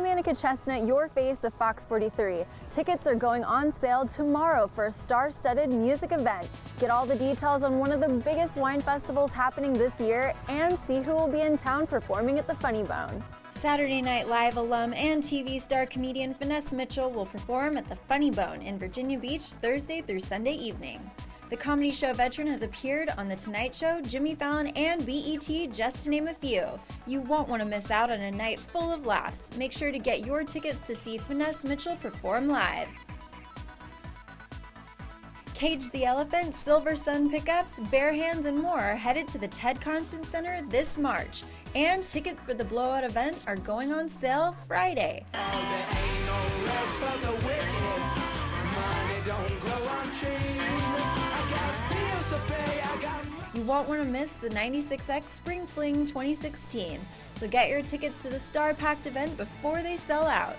I'm Annaka Chesnutt, your face of Fox 43. Tickets are going on sale tomorrow for a star-studded music event. Get all the details on one of the biggest wine festivals happening this year and see who will be in town performing at the Funny Bone. Saturday Night Live alum and TV star comedian Finesse Mitchell will perform at the Funny Bone in Virginia Beach Thursday through Sunday evening. The comedy show veteran has appeared on The Tonight Show, Jimmy Fallon, and BET, just to name a few. You won't want to miss out on a night full of laughs. Make sure to get your tickets to see Finesse Mitchell perform live. Cage the Elephant, Silversun Pickups, Bear Hands, and more are headed to the Ted Constant Center this March. And tickets for the blowout event are going on sale Friday. You won't want to miss the 96X Spring Fling 2016, so get your tickets to the Star Packed event before they sell out.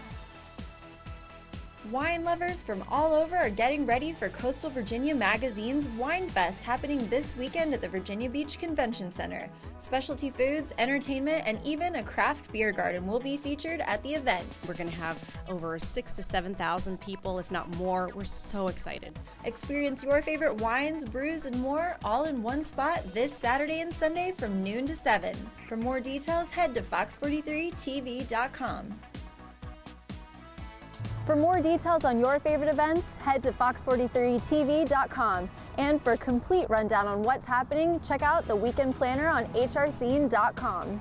Wine lovers from all over are getting ready for Coastal Virginia Magazine's Wine Fest happening this weekend at the Virginia Beach Convention Center. Specialty foods, entertainment, and even a craft beer garden will be featured at the event. We're going to have over six to 7,000 people, if not more. We're so excited. Experience your favorite wines, brews, and more all in one spot this Saturday and Sunday from noon to 7. For more details, head to fox43tv.com. For more details on your favorite events, head to fox43tv.com. And for a complete rundown on what's happening, check out the weekend planner on hrscene.com.